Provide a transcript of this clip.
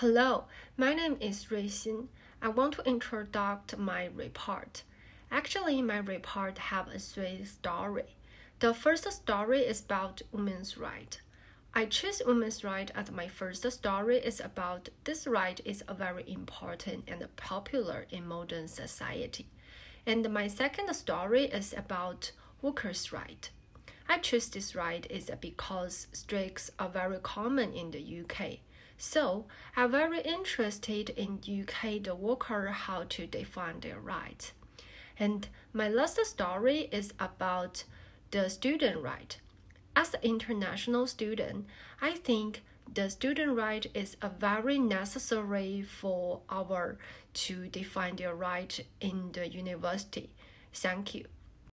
Hello, my name is Rui Xin. I want to introduce my report. Actually, my report have a three story. The first story is about women's right. I choose women's right as my first story is about this right is a very important and popular in modern society. And my second story is about workers' right. I choose this right is because strikes are very common in the UK. So I'm very interested in UK the worker how to define their rights. And my last story is about the student right. As an international student, I think the student right is a very necessary for our to define their right in the university. Thank you.